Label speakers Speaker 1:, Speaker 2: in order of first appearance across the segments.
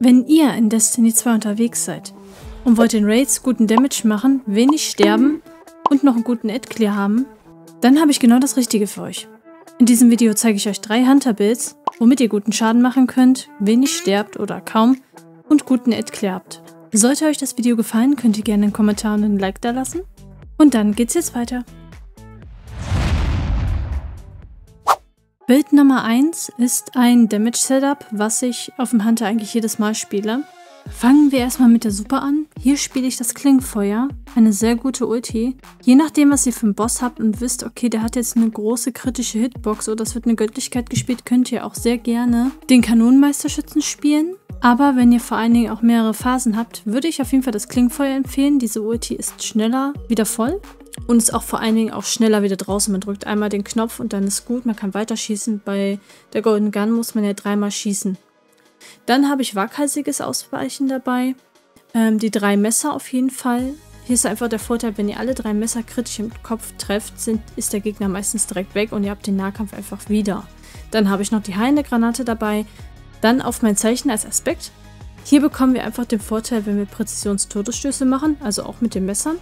Speaker 1: Wenn ihr in Destiny 2 unterwegs seid und wollt in Raids guten Damage machen, wenig sterben und noch einen guten Ad-Clear haben, dann habe ich genau das Richtige für euch. In diesem Video zeige ich euch drei Hunter-Builds, womit ihr guten Schaden machen könnt, wenig sterbt oder kaum und guten Ad-Clear habt. Sollte euch das Video gefallen, könnt ihr gerne einen Kommentar und einen Like da lassen. Und dann geht's jetzt weiter. Bild Nummer 1 ist ein Damage Setup, was ich auf dem Hunter eigentlich jedes Mal spiele. Fangen wir erstmal mit der Super an. Hier spiele ich das Klingfeuer, eine sehr gute Ulti. Je nachdem, was ihr für einen Boss habt und wisst, okay, der hat jetzt eine große kritische Hitbox oder es wird eine Göttlichkeit gespielt, könnt ihr auch sehr gerne den Kanonenmeisterschützen spielen. Aber wenn ihr vor allen Dingen auch mehrere Phasen habt, würde ich auf jeden Fall das Klingfeuer empfehlen. Diese Ulti ist schneller wieder voll und ist auch vor allen Dingen auch schneller wieder draußen. Man drückt einmal den Knopf und dann ist gut. Man kann weiter schießen. Bei der Golden Gun muss man ja dreimal schießen. Dann habe ich waghalsiges Ausweichen dabei. Ähm, die drei Messer auf jeden Fall. Hier ist einfach der Vorteil, wenn ihr alle drei Messer kritisch im Kopf trefft, sind, ist der Gegner meistens direkt weg und ihr habt den Nahkampf einfach wieder. Dann habe ich noch die heilende Granate dabei. Dann auf mein Zeichen als Aspekt. Hier bekommen wir einfach den Vorteil, wenn wir Präzisionstodesstöße machen, also auch mit den Messern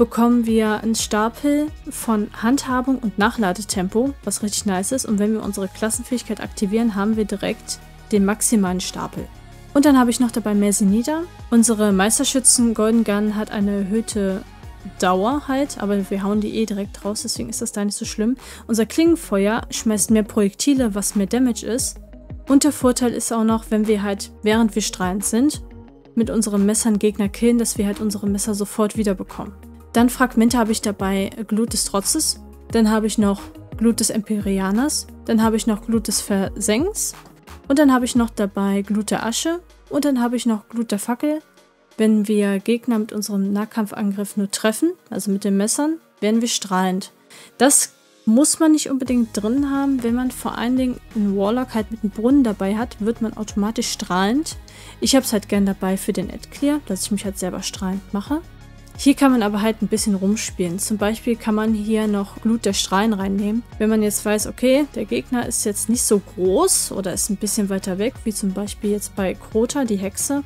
Speaker 1: bekommen wir einen Stapel von Handhabung und Nachladetempo, was richtig nice ist. Und wenn wir unsere Klassenfähigkeit aktivieren, haben wir direkt den maximalen Stapel. Und dann habe ich noch dabei Mercenida. Unsere Meisterschützen Golden Gun hat eine erhöhte Dauer halt, aber wir hauen die eh direkt raus, deswegen ist das da nicht so schlimm. Unser Klingenfeuer schmeißt mehr Projektile, was mehr Damage ist. Und der Vorteil ist auch noch, wenn wir halt, während wir strahlend sind, mit unseren Messern Gegner killen, dass wir halt unsere Messer sofort wiederbekommen. Dann Fragmente habe ich dabei Glut des Trotzes. Dann habe ich noch Glut des Empyreaners. Dann habe ich noch Glut des Versenks. Und dann habe ich noch dabei Glut der Asche. Und dann habe ich noch Glut der Fackel. Wenn wir Gegner mit unserem Nahkampfangriff nur treffen, also mit den Messern, werden wir strahlend. Das muss man nicht unbedingt drin haben. Wenn man vor allen Dingen einen Warlock halt mit einem Brunnen dabei hat, wird man automatisch strahlend. Ich habe es halt gern dabei für den Ad Clear, dass ich mich halt selber strahlend mache. Hier kann man aber halt ein bisschen rumspielen. Zum Beispiel kann man hier noch Blut der Strahlen reinnehmen. Wenn man jetzt weiß, okay, der Gegner ist jetzt nicht so groß oder ist ein bisschen weiter weg, wie zum Beispiel jetzt bei Krota, die Hexe,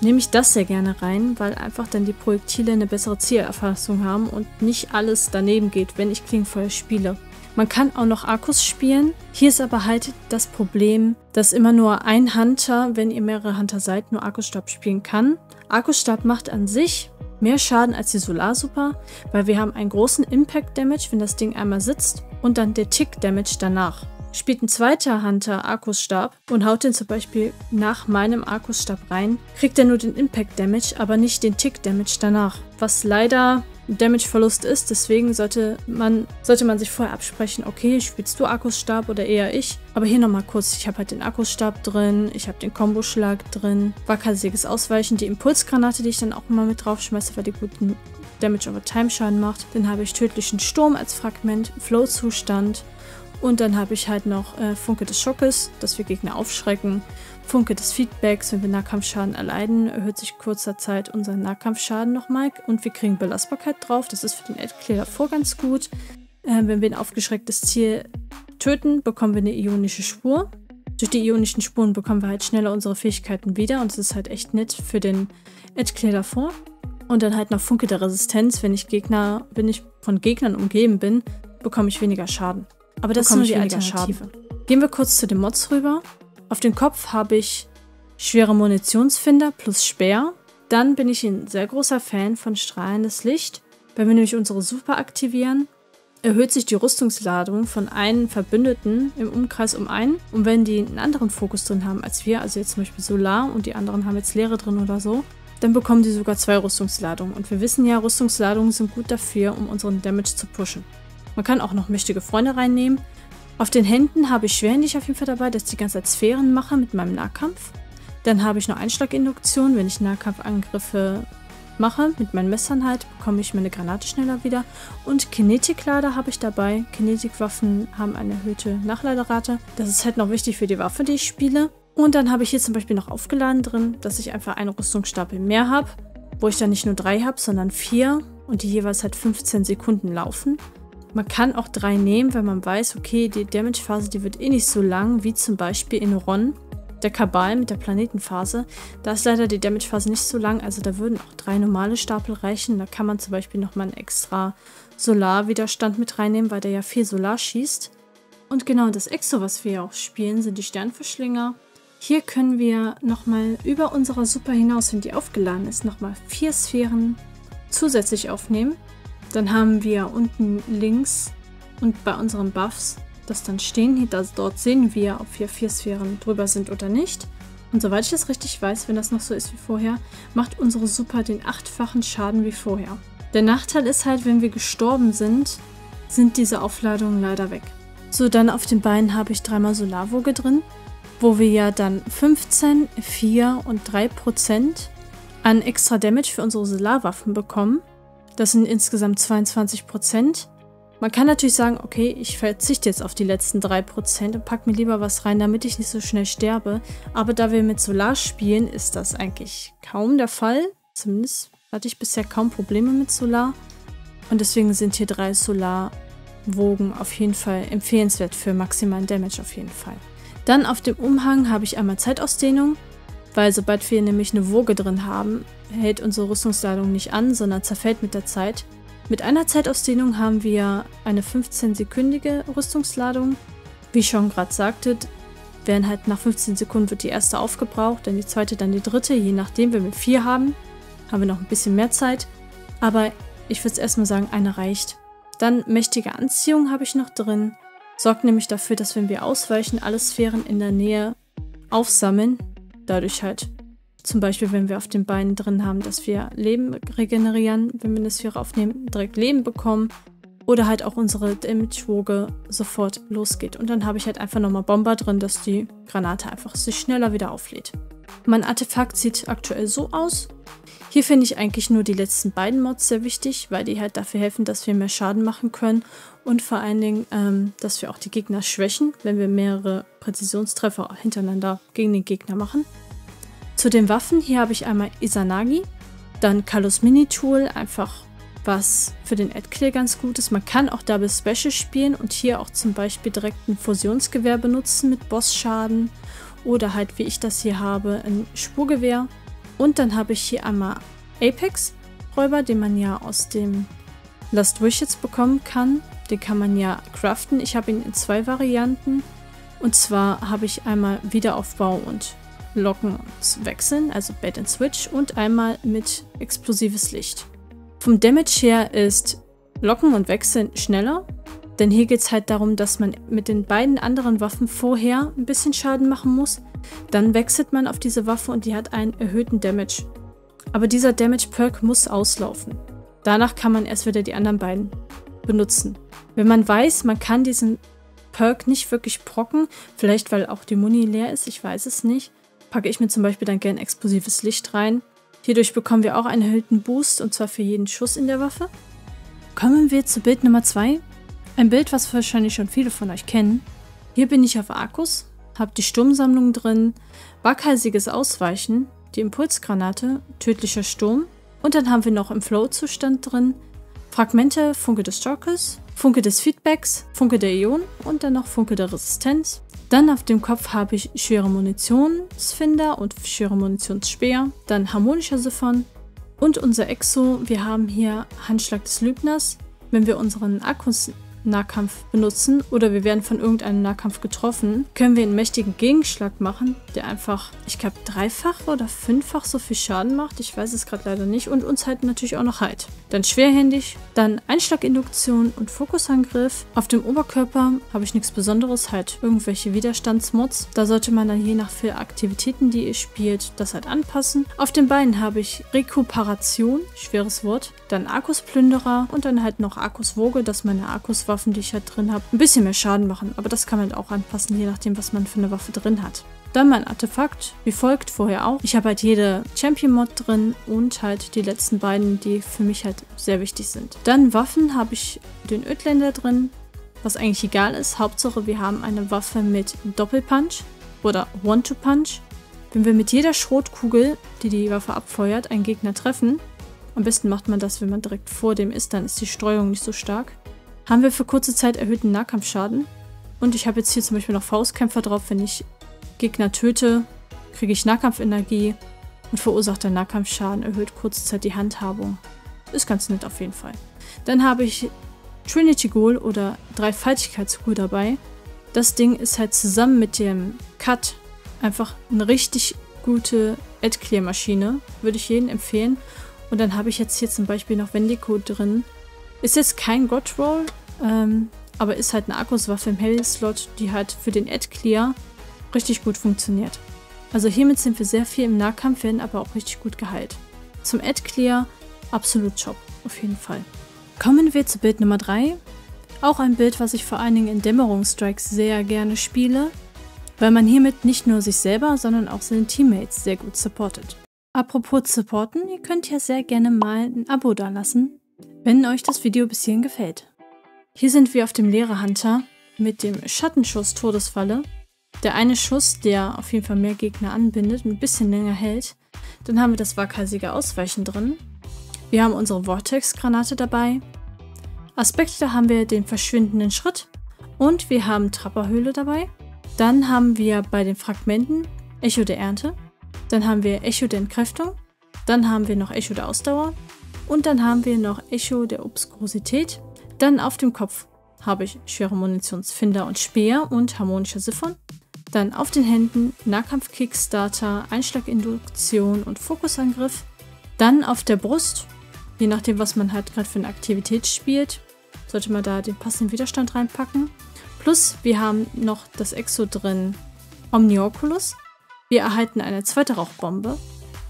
Speaker 1: nehme ich das sehr gerne rein, weil einfach dann die Projektile eine bessere Zielerfassung haben und nicht alles daneben geht, wenn ich Klingfeuer spiele. Man kann auch noch Akkus spielen. Hier ist aber halt das Problem, dass immer nur ein Hunter, wenn ihr mehrere Hunter seid, nur Akkustab spielen kann. Akkustab macht an sich mehr Schaden als die Solar Super, weil wir haben einen großen Impact Damage, wenn das Ding einmal sitzt und dann der Tick Damage danach. Spielt ein zweiter Hunter Arkusstab und haut den zum Beispiel nach meinem Arkusstab rein, kriegt er nur den Impact Damage, aber nicht den Tick Damage danach. Was leider Damage-Verlust ist. Deswegen sollte man, sollte man sich vorher absprechen, okay, spielst du Akkusstab oder eher ich? Aber hier nochmal kurz, ich habe halt den Akkusstab drin, ich habe den Komboschlag drin, wackersäges Ausweichen, die Impulsgranate, die ich dann auch immer mit drauf schmeiße, weil die guten Damage over Time Schaden macht. Dann habe ich tödlichen Sturm als Fragment, Flow-Zustand und dann habe ich halt noch äh, Funke des Schockes, dass wir Gegner aufschrecken. Funke des Feedbacks, wenn wir Nahkampfschaden erleiden, erhöht sich kurzer Zeit unser Nahkampfschaden nochmal und wir kriegen Belastbarkeit drauf. Das ist für den Ad-Clear davor ganz gut. Äh, wenn wir ein aufgeschrecktes Ziel töten, bekommen wir eine ionische Spur. Durch die ionischen Spuren bekommen wir halt schneller unsere Fähigkeiten wieder und das ist halt echt nett für den Ad-Clear davor. Und dann halt noch Funke der Resistenz. Wenn ich Gegner, wenn ich von Gegnern umgeben bin, bekomme ich weniger Schaden. Aber das ist nur die Alternative. Schaden. Gehen wir kurz zu den Mods rüber. Auf dem Kopf habe ich schwere Munitionsfinder plus Speer. Dann bin ich ein sehr großer Fan von strahlendes Licht. Wenn wir nämlich unsere Super aktivieren, erhöht sich die Rüstungsladung von einem Verbündeten im Umkreis um einen. Und wenn die einen anderen Fokus drin haben als wir, also jetzt zum Beispiel Solar und die anderen haben jetzt Leere drin oder so, dann bekommen die sogar zwei Rüstungsladungen. Und wir wissen ja, Rüstungsladungen sind gut dafür, um unseren Damage zu pushen. Man kann auch noch mächtige Freunde reinnehmen. Auf den Händen habe ich schwerhändig auf jeden Fall dabei, dass ich die ganze Zeit Sphären mache mit meinem Nahkampf. Dann habe ich noch Einschlaginduktion, wenn ich Nahkampfangriffe mache, mit meinen Messern halt, bekomme ich meine Granate schneller wieder. Und Kinetiklader habe ich dabei. Kinetikwaffen haben eine erhöhte Nachladerate. Das ist halt noch wichtig für die Waffe, die ich spiele. Und dann habe ich hier zum Beispiel noch aufgeladen drin, dass ich einfach einen Rüstungsstapel mehr habe, wo ich dann nicht nur drei habe, sondern vier und die jeweils halt 15 Sekunden laufen. Man kann auch drei nehmen, wenn man weiß, okay, die Damage-Phase, die wird eh nicht so lang, wie zum Beispiel in Ron. der Kabal mit der Planetenphase. Da ist leider die Damage-Phase nicht so lang, also da würden auch drei normale Stapel reichen. Da kann man zum Beispiel nochmal einen extra Solarwiderstand mit reinnehmen, weil der ja viel Solar schießt. Und genau das Exo, was wir auch spielen, sind die Sternverschlinger. Hier können wir nochmal über unserer Super hinaus, wenn die aufgeladen ist, nochmal vier Sphären zusätzlich aufnehmen. Dann haben wir unten links und bei unseren Buffs das dann stehen. Das, dort sehen wir, ob wir vier Sphären drüber sind oder nicht. Und soweit ich das richtig weiß, wenn das noch so ist wie vorher, macht unsere Super den achtfachen Schaden wie vorher. Der Nachteil ist halt, wenn wir gestorben sind, sind diese Aufladungen leider weg. So, dann auf den Beinen habe ich dreimal Solarwoge drin, wo wir ja dann 15, 4 und 3 Prozent an extra Damage für unsere Solarwaffen bekommen. Das sind insgesamt 22 Prozent. Man kann natürlich sagen, okay, ich verzichte jetzt auf die letzten 3% und packe mir lieber was rein, damit ich nicht so schnell sterbe. Aber da wir mit Solar spielen, ist das eigentlich kaum der Fall. Zumindest hatte ich bisher kaum Probleme mit Solar. Und deswegen sind hier drei Solar Wogen auf jeden Fall empfehlenswert für maximalen Damage auf jeden Fall. Dann auf dem Umhang habe ich einmal Zeitausdehnung, weil sobald wir nämlich eine Woge drin haben, hält unsere Rüstungsladung nicht an, sondern zerfällt mit der Zeit. Mit einer Zeitausdehnung haben wir eine 15-sekündige Rüstungsladung. Wie schon gerade sagte, werden halt nach 15 Sekunden wird die erste aufgebraucht, dann die zweite, dann die dritte, je nachdem, wenn wir vier haben, haben wir noch ein bisschen mehr Zeit. Aber ich würde erstmal sagen, eine reicht. Dann mächtige Anziehung habe ich noch drin. Sorgt nämlich dafür, dass wenn wir ausweichen, alle Sphären in der Nähe aufsammeln. Dadurch halt zum Beispiel, wenn wir auf den Beinen drin haben, dass wir Leben regenerieren, wenn wir eine Sphäre aufnehmen, direkt Leben bekommen. Oder halt auch unsere Damage-Woge sofort losgeht. Und dann habe ich halt einfach nochmal Bomber drin, dass die Granate einfach sich schneller wieder auflädt. Mein Artefakt sieht aktuell so aus. Hier finde ich eigentlich nur die letzten beiden Mods sehr wichtig, weil die halt dafür helfen, dass wir mehr Schaden machen können und vor allen Dingen, ähm, dass wir auch die Gegner schwächen, wenn wir mehrere Präzisionstreffer hintereinander gegen den Gegner machen. Zu den Waffen, hier habe ich einmal Isanagi, dann Kalos Mini Tool, einfach was für den Ad-Clear ganz gut ist. Man kann auch Double Special spielen und hier auch zum Beispiel direkt ein Fusionsgewehr benutzen mit Boss-Schaden oder halt, wie ich das hier habe, ein Spurgewehr und dann habe ich hier einmal Apex Räuber, den man ja aus dem Last Wish jetzt bekommen kann. Den kann man ja craften. Ich habe ihn in zwei Varianten. Und zwar habe ich einmal Wiederaufbau und Locken und Wechseln, also Bait and Switch, und einmal mit explosives Licht. Vom Damage her ist Locken und Wechseln schneller, denn hier geht es halt darum, dass man mit den beiden anderen Waffen vorher ein bisschen Schaden machen muss. Dann wechselt man auf diese Waffe und die hat einen erhöhten Damage. Aber dieser Damage-Perk muss auslaufen. Danach kann man erst wieder die anderen beiden benutzen. Wenn man weiß, man kann diesen Perk nicht wirklich procken, vielleicht weil auch die Muni leer ist, ich weiß es nicht, packe ich mir zum Beispiel dann gern explosives Licht rein. Hierdurch bekommen wir auch einen erhöhten Boost und zwar für jeden Schuss in der Waffe. Kommen wir zu Bild Nummer 2. Ein Bild, was wahrscheinlich schon viele von euch kennen. Hier bin ich auf Arkus, habe die Sturmsammlung drin, waghalsiges Ausweichen, die Impulsgranate, tödlicher Sturm und dann haben wir noch im Flow-Zustand drin Fragmente Funke des Stalkers, Funke des Feedbacks, Funke der Ion und dann noch Funke der Resistenz. Dann auf dem Kopf habe ich schwere Munitionsfinder und schwere Munitionsspeer, dann harmonischer Siphon und unser Exo. Wir haben hier Handschlag des Lügners. Wenn wir unseren Akkus Nahkampf benutzen oder wir werden von irgendeinem Nahkampf getroffen, können wir einen mächtigen Gegenschlag machen, der einfach, ich glaube, dreifach oder fünffach so viel Schaden macht. Ich weiß es gerade leider nicht. Und uns halt natürlich auch noch halt. Dann schwerhändig, dann Einschlaginduktion und Fokusangriff. Auf dem Oberkörper habe ich nichts Besonderes, halt irgendwelche Widerstandsmods. Da sollte man dann je nach vier Aktivitäten, die ihr spielt, das halt anpassen. Auf den Beinen habe ich Rekuperation, schweres Wort, dann Akkusplünderer und dann halt noch Akkuswoge, dass meine Akkus Waffen, die ich halt drin habe, ein bisschen mehr Schaden machen. Aber das kann man halt auch anpassen, je nachdem, was man für eine Waffe drin hat. Dann mein Artefakt, wie folgt, vorher auch. Ich habe halt jede Champion-Mod drin und halt die letzten beiden, die für mich halt sehr wichtig sind. Dann Waffen habe ich den Ödländer drin, was eigentlich egal ist. Hauptsache, wir haben eine Waffe mit Doppelpunch oder One-to-Punch. Wenn wir mit jeder Schrotkugel, die die Waffe abfeuert, einen Gegner treffen, am besten macht man das, wenn man direkt vor dem ist, dann ist die Streuung nicht so stark haben wir für kurze Zeit erhöhten Nahkampfschaden. Und ich habe jetzt hier zum Beispiel noch Faustkämpfer drauf, wenn ich Gegner töte, kriege ich Nahkampfenergie und verursacht der Nahkampfschaden, erhöht kurzzeit die Handhabung. Ist ganz nett auf jeden Fall. Dann habe ich Trinity Ghoul oder Dreifaltigkeitsghoul dabei. Das Ding ist halt zusammen mit dem Cut einfach eine richtig gute Ad-Clear-Maschine. Würde ich jedem empfehlen. Und dann habe ich jetzt hier zum Beispiel noch Wendigo drin. Ist jetzt kein God-Roll, ähm, aber ist halt eine Akkuswaffe im Hell-Slot, die halt für den Ad-Clear richtig gut funktioniert. Also hiermit sind wir sehr viel im Nahkampf, werden aber auch richtig gut geheilt. Zum Ad-Clear absolut top, auf jeden Fall. Kommen wir zu Bild Nummer 3. Auch ein Bild, was ich vor allen Dingen in Dämmerungsstrikes sehr gerne spiele, weil man hiermit nicht nur sich selber, sondern auch seine Teammates sehr gut supportet. Apropos supporten, ihr könnt ja sehr gerne mal ein Abo dalassen, wenn euch das Video bis hierhin gefällt. Hier sind wir auf dem Lehrerhunter mit dem Schattenschuss Todesfalle. Der eine Schuss, der auf jeden Fall mehr Gegner anbindet und ein bisschen länger hält. Dann haben wir das waghalsige Ausweichen drin. Wir haben unsere Vortex-Granate dabei. Aspekte haben wir den verschwindenden Schritt. Und wir haben Trapperhöhle dabei. Dann haben wir bei den Fragmenten Echo der Ernte. Dann haben wir Echo der Entkräftung. Dann haben wir noch Echo der Ausdauer. Und dann haben wir noch Echo der Obskurosität. Dann auf dem Kopf habe ich schwere Munitionsfinder und Speer und harmonischer Siphon. Dann auf den Händen Nahkampf Kickstarter, Einschlaginduktion und Fokusangriff. Dann auf der Brust, je nachdem was man halt gerade für eine Aktivität spielt, sollte man da den passenden Widerstand reinpacken. Plus wir haben noch das Exo drin Omnioculus. Wir erhalten eine zweite Rauchbombe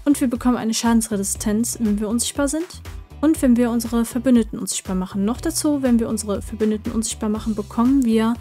Speaker 1: und wir bekommen eine Schadensresistenz, wenn wir unsichtbar sind. Und wenn wir unsere Verbündeten unsichtbar machen. Noch dazu, wenn wir unsere Verbündeten unsichtbar machen, bekommen wir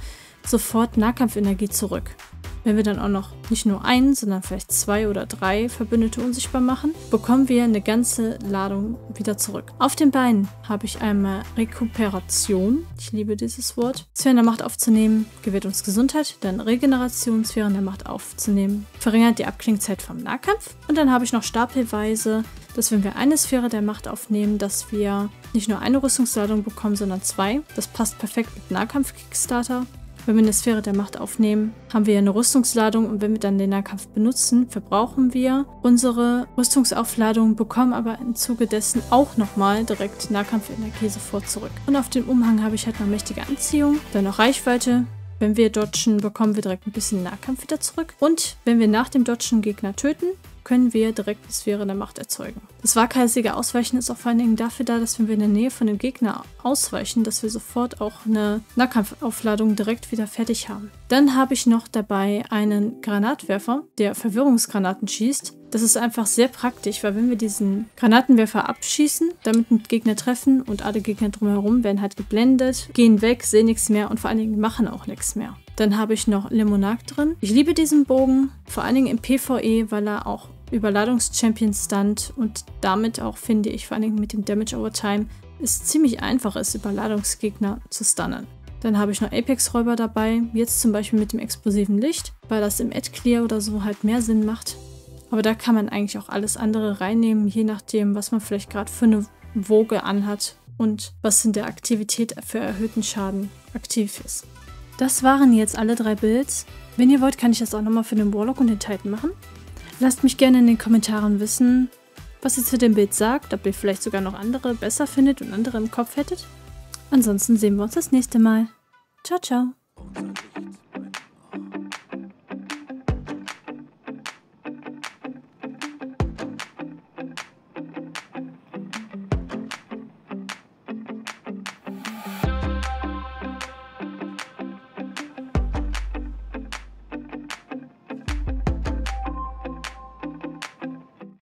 Speaker 1: sofort Nahkampfenergie zurück. Wenn wir dann auch noch nicht nur einen, sondern vielleicht zwei oder drei Verbündete unsichtbar machen, bekommen wir eine ganze Ladung wieder zurück. Auf den Beinen habe ich einmal Rekuperation. Ich liebe dieses Wort. Sphären der Macht aufzunehmen, gewährt uns Gesundheit. Dann Regeneration, Sphären der Macht aufzunehmen, verringert die Abklingzeit vom Nahkampf. Und dann habe ich noch stapelweise dass wenn wir eine Sphäre der Macht aufnehmen, dass wir nicht nur eine Rüstungsladung bekommen, sondern zwei. Das passt perfekt mit Nahkampf-Kickstarter. Wenn wir eine Sphäre der Macht aufnehmen, haben wir eine Rüstungsladung und wenn wir dann den Nahkampf benutzen, verbrauchen wir unsere Rüstungsaufladung, bekommen aber im Zuge dessen auch nochmal direkt Nahkampfenergie sofort zurück. Und auf dem Umhang habe ich halt noch mächtige Anziehung, dann noch Reichweite, wenn wir dodgen, bekommen wir direkt ein bisschen Nahkampf wieder zurück. Und wenn wir nach dem Dodgen Gegner töten, können wir direkt die Sphäre der Macht erzeugen. Das waghalsige Ausweichen ist auch vor allen Dingen dafür da, dass wenn wir in der Nähe von dem Gegner ausweichen, dass wir sofort auch eine Nahkampfaufladung direkt wieder fertig haben. Dann habe ich noch dabei einen Granatwerfer, der Verwirrungsgranaten schießt. Das ist einfach sehr praktisch, weil wenn wir diesen Granatenwerfer abschießen, damit einen Gegner treffen und alle Gegner drumherum werden halt geblendet, gehen weg, sehen nichts mehr und vor allen Dingen machen auch nichts mehr. Dann habe ich noch Limonade drin. Ich liebe diesen Bogen, vor allen Dingen im PvE, weil er auch Überladungs-Champion Stunt und damit auch, finde ich, vor allem mit dem Damage over Time, es ziemlich einfach ist, Überladungsgegner zu stunnen. Dann habe ich noch Apex-Räuber dabei, jetzt zum Beispiel mit dem explosiven Licht, weil das im Ad-Clear oder so halt mehr Sinn macht. Aber da kann man eigentlich auch alles andere reinnehmen, je nachdem, was man vielleicht gerade für eine Woge anhat und was in der Aktivität für erhöhten Schaden aktiv ist. Das waren jetzt alle drei Builds. Wenn ihr wollt, kann ich das auch nochmal für den Warlock und den Titan machen. Lasst mich gerne in den Kommentaren wissen, was ihr zu dem Bild sagt, ob ihr vielleicht sogar noch andere besser findet und andere im Kopf hättet. Ansonsten sehen wir uns das nächste Mal. Ciao, ciao.